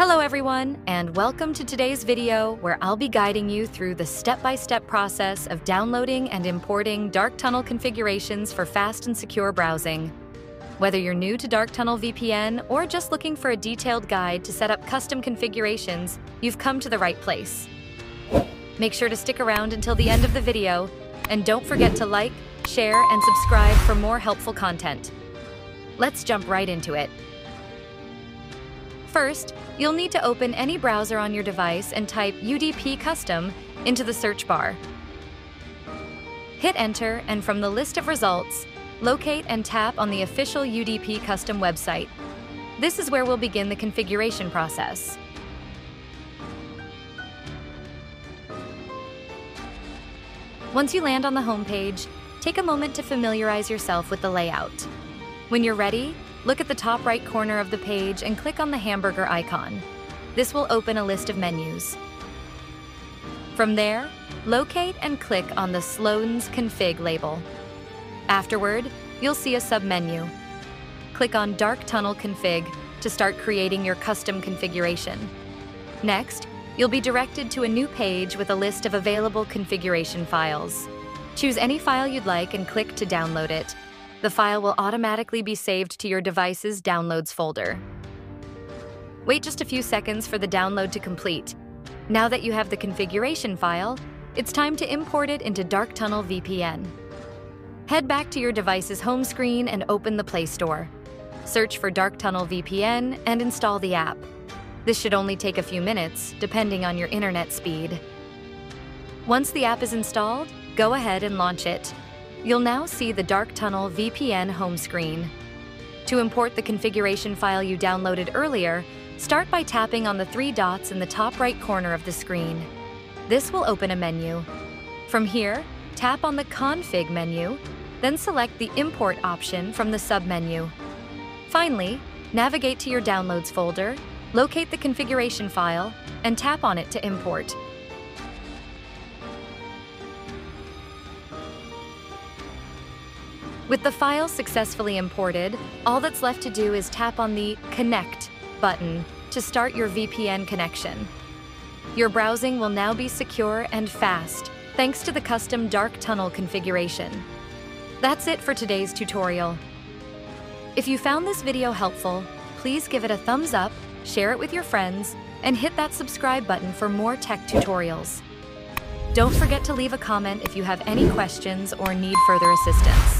Hello everyone, and welcome to today's video where I'll be guiding you through the step-by-step process of downloading and importing Dark Tunnel configurations for fast and secure browsing. Whether you're new to Dark Tunnel VPN or just looking for a detailed guide to set up custom configurations, you've come to the right place. Make sure to stick around until the end of the video, and don't forget to like, share, and subscribe for more helpful content. Let's jump right into it. First, you'll need to open any browser on your device and type UDP Custom into the search bar. Hit enter, and from the list of results, locate and tap on the official UDP Custom website. This is where we'll begin the configuration process. Once you land on the homepage, take a moment to familiarize yourself with the layout. When you're ready, Look at the top right corner of the page and click on the hamburger icon. This will open a list of menus. From there, locate and click on the SlowDNS Config label. Afterward, you'll see a submenu. Click on Dark Tunnel Config to start creating your custom configuration. Next, you'll be directed to a new page with a list of available configuration files. Choose any file you'd like and click to download it. The file will automatically be saved to your device's Downloads folder. Wait just a few seconds for the download to complete. Now that you have the configuration file, it's time to import it into Dark Tunnel VPN. Head back to your device's home screen and open the Play Store. Search for Dark Tunnel VPN and install the app. This should only take a few minutes, depending on your internet speed. Once the app is installed, go ahead and launch it. You'll now see the Dark Tunnel VPN home screen. To import the configuration file you downloaded earlier, start by tapping on the three dots in the top right corner of the screen. This will open a menu. From here, tap on the Config menu, then select the Import option from the submenu. Finally, navigate to your Downloads folder, locate the configuration file, and tap on it to import. With the file successfully imported, all that's left to do is tap on the Connect button to start your VPN connection. Your browsing will now be secure and fast, thanks to the custom Dark Tunnel configuration. That's it for today's tutorial. If you found this video helpful, please give it a thumbs up, share it with your friends, and hit that subscribe button for more tech tutorials. Don't forget to leave a comment if you have any questions or need further assistance.